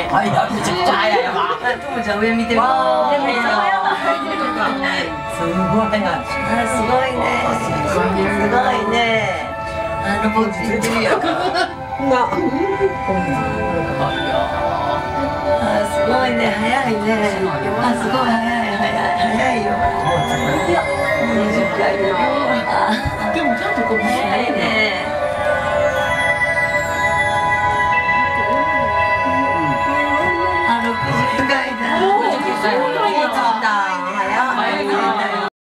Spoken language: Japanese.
ね。はいめちゃくちゃ早いわともちゃん上見てみわーめっちゃ早いすごい早いあすごいねすごいねあのポーズ出てるよあすごいね早いねあすごい早い早い早いよ20回よでもちゃんとこうね